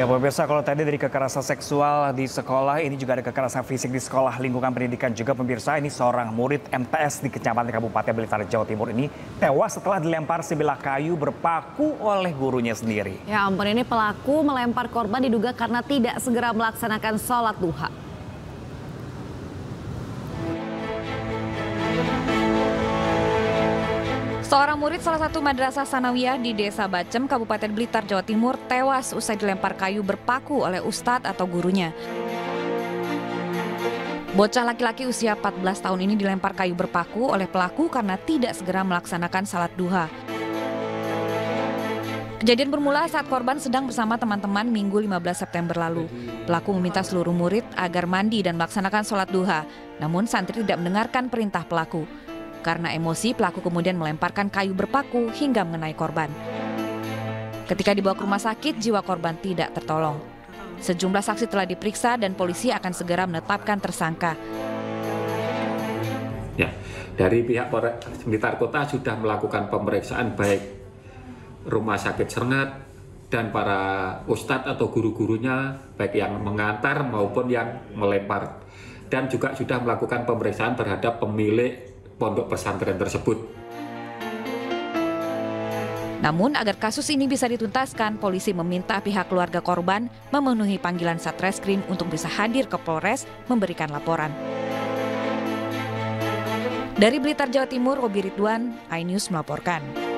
Ya pemirsa kalau tadi dari kekerasan seksual di sekolah ini juga ada kekerasan fisik di sekolah lingkungan pendidikan juga pemirsa ini seorang murid MTS di Kecamatan Kabupaten Blitar Jawa Timur ini tewas setelah dilempar sebilah kayu berpaku oleh gurunya sendiri. Ya ampun ini pelaku melempar korban diduga karena tidak segera melaksanakan sholat duha. Seorang murid salah satu madrasah sanawiyah di Desa Bacem, Kabupaten Blitar, Jawa Timur tewas usai dilempar kayu berpaku oleh ustadz atau gurunya. Bocah laki-laki usia 14 tahun ini dilempar kayu berpaku oleh pelaku karena tidak segera melaksanakan salat duha. Kejadian bermula saat korban sedang bersama teman-teman Minggu 15 September lalu. Pelaku meminta seluruh murid agar mandi dan melaksanakan sholat duha, namun santri tidak mendengarkan perintah pelaku. Karena emosi, pelaku kemudian melemparkan kayu berpaku hingga mengenai korban. Ketika dibawa ke rumah sakit, jiwa korban tidak tertolong. Sejumlah saksi telah diperiksa dan polisi akan segera menetapkan tersangka. Ya, dari pihak Blitar Kota sudah melakukan pemeriksaan baik rumah sakit Sengat dan para ustadz atau guru-gurunya baik yang mengantar maupun yang melempar dan juga sudah melakukan pemeriksaan terhadap pemilik pondok pesantren tersebut. Namun agar kasus ini bisa dituntaskan, polisi meminta pihak keluarga korban memenuhi panggilan Satreskrim untuk bisa hadir ke Polres memberikan laporan. Dari Blitar, Jawa Timur, Robi Ridwan, iNews melaporkan.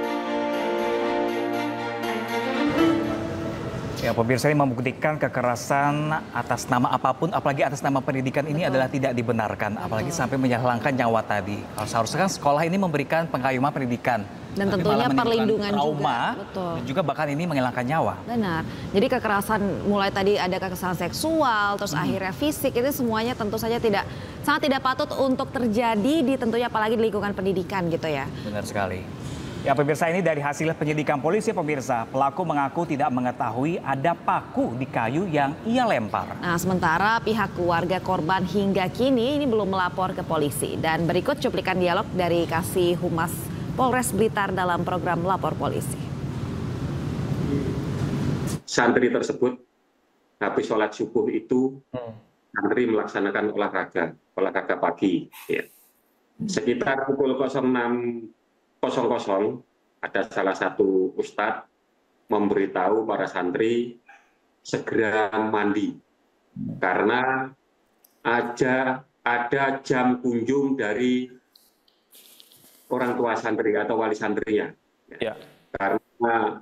Ya pemirsa ini membuktikan kekerasan atas nama apa pun, apalagi atas nama pendidikan ini Betul. adalah tidak dibenarkan, apalagi Betul. sampai menyalahkan nyawa tadi. Seharusnya kan sekolah ini memberikan pengayuman pendidikan. Dan tentunya perlindungan trauma, juga. Betul. Dan juga bahkan ini menghilangkan nyawa. Benar. Jadi kekerasan mulai tadi ada kekerasan seksual, terus hmm. akhirnya fisik, itu semuanya tentu saja tidak sangat tidak patut untuk terjadi di tentunya apalagi di lingkungan pendidikan gitu ya. Benar sekali. Ya pemirsa ini dari hasil penyidikan polisi pemirsa, pelaku mengaku tidak mengetahui ada paku di kayu yang ia lempar. Nah sementara pihak keluarga korban hingga kini ini belum melapor ke polisi. Dan berikut cuplikan dialog dari Kasih Humas Polres Blitar dalam program Lapor Polisi. Santri tersebut habis sholat subuh itu hmm. santri melaksanakan olahraga, olahraga pagi. Ya. Sekitar pukul 06 kosong-kosong ada salah satu ustadz memberitahu para santri segera mandi karena aja ada jam kunjung dari orang tua santri atau wali santrinya. Ya. Karena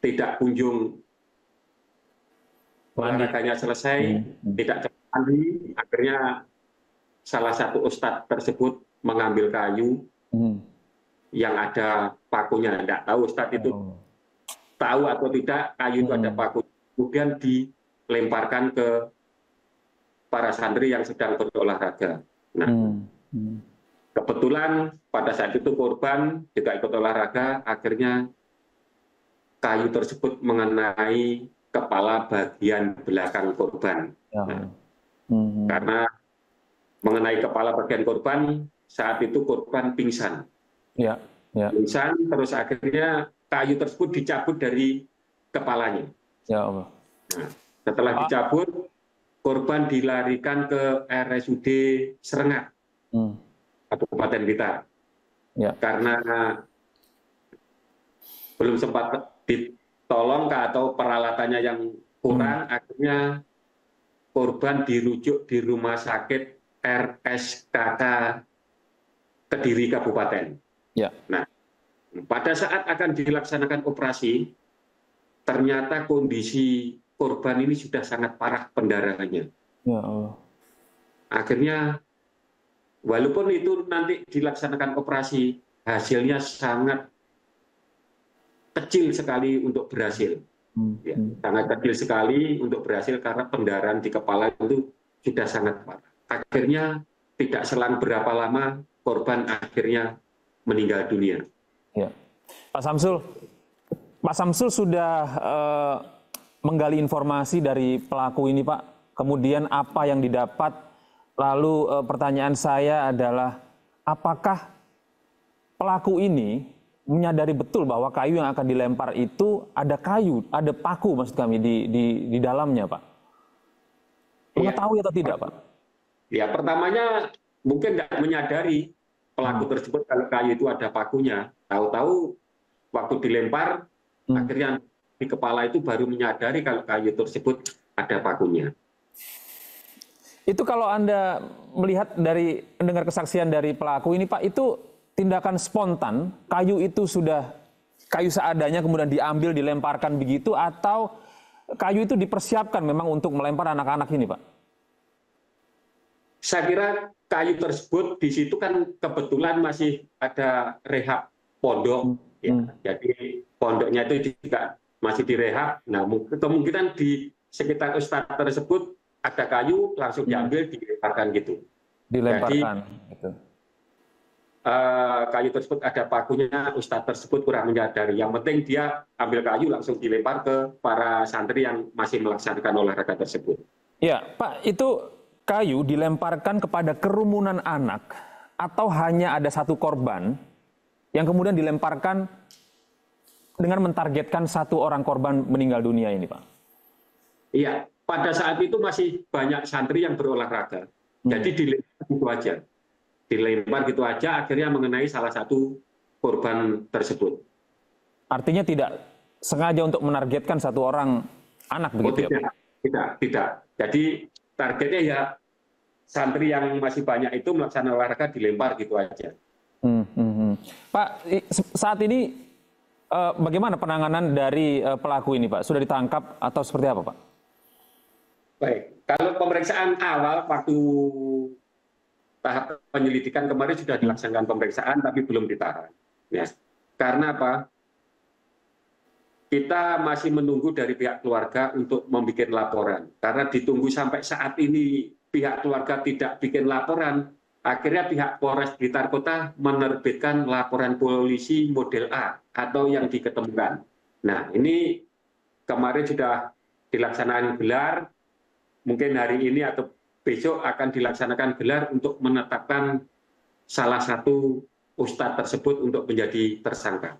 tidak kunjung olahraganya selesai, hmm. tidak cepat mandi, akhirnya salah satu ustadz tersebut mengambil kayu, hmm yang ada pakunya. Tidak tahu Ustadz itu oh. tahu atau tidak kayu itu ada hmm. paku. Kemudian dilemparkan ke para santri yang sedang berolahraga. Nah, hmm. Hmm. kebetulan pada saat itu korban juga ikut olahraga, akhirnya kayu tersebut mengenai kepala bagian belakang korban. Ya. Nah, hmm. Karena mengenai kepala bagian korban, saat itu korban pingsan. Ya, ya. Pingsan, terus akhirnya kayu tersebut dicabut dari kepalanya. Ya Allah. Nah, setelah ah. dicabut, korban dilarikan ke RSUD Serengat, hmm. Kabupaten Blitar. Ya. Karena belum sempat ditolong atau peralatannya yang kurang, hmm. akhirnya korban dirujuk di rumah sakit RSKK Kediri Kabupaten. Ya. Nah, pada saat akan dilaksanakan operasi, ternyata kondisi korban ini sudah sangat parah pendarahannya. Ya Allah. Akhirnya, walaupun itu nanti dilaksanakan operasi, hasilnya sangat kecil sekali untuk berhasil. Hmm. Ya, hmm. sangat kecil sekali untuk berhasil karena pendarahan di kepala itu sudah sangat parah. Akhirnya tidak selang berapa lama korban akhirnya meninggal dunia. Ya. Pak Samsul, Pak Samsul sudah uh, menggali informasi dari pelaku ini, Pak. Kemudian apa yang didapat? Lalu uh, pertanyaan saya adalah, apakah pelaku ini menyadari betul bahwa kayu yang akan dilempar itu ada kayu, ada paku maksud kami di di, di dalamnya, Pak? Mengetahui ya. atau tidak, Pak? Ya, pertamanya mungkin nggak menyadari pelaku hmm. tersebut kalau kayu itu ada pakunya. Tahu-tahu waktu dilempar, hmm. akhirnya di kepala itu baru menyadari kalau kayu tersebut ada pakunya. Itu kalau Anda melihat dari mendengar kesaksian dari pelaku ini Pak, itu tindakan spontan, kayu itu sudah kayu seadanya kemudian diambil, dilemparkan begitu, atau kayu itu dipersiapkan memang untuk melempar anak-anak ini, Pak? Saya kira kayu tersebut di situ kan kebetulan masih ada rehab pondok, ya. hmm. jadi pondoknya itu juga masih direhab. Nah, kemungkinan di sekitar ustadz tersebut ada kayu langsung diambil, dilemparkan gitu. Dilemparkan. Jadi, gitu uh, kayu tersebut ada pakunya, ustadz tersebut kurang menyadari. Yang penting dia ambil kayu langsung dilempar ke para santri yang masih melaksanakan olahraga tersebut. Ya, Pak, itu kayu dilemparkan kepada kerumunan anak atau hanya ada satu korban yang kemudian dilemparkan dengan mentargetkan satu orang korban meninggal dunia ini, Pak? Iya, pada saat itu masih banyak santri yang berolahraga. Hmm. Jadi dilempar itu aja dilempar gitu aja akhirnya mengenai salah satu korban tersebut. Artinya tidak sengaja untuk menargetkan satu orang anak oh, begitu oh, tidak, ya? Tidak, tidak. Jadi targetnya ya santri yang masih banyak itu melaksanakan olahraga dilempar gitu aja. Hmm, hmm, hmm. Pak, saat ini eh, bagaimana penanganan dari eh, pelaku ini, Pak? Sudah ditangkap atau seperti apa, Pak? Baik, kalau pemeriksaan awal waktu tahap penyelidikan kemarin sudah dilaksanakan pemeriksaan tapi belum ditahan. Ya. Karena apa? Kita masih menunggu dari pihak keluarga untuk membuat laporan. Karena ditunggu sampai saat ini pihak keluarga tidak bikin laporan, akhirnya pihak Polres Blitar Kota menerbitkan laporan polisi model A atau yang diketemukan. Nah, ini kemarin sudah dilaksanakan gelar, mungkin hari ini atau besok akan dilaksanakan gelar untuk menetapkan salah satu ustadz tersebut untuk menjadi tersangka.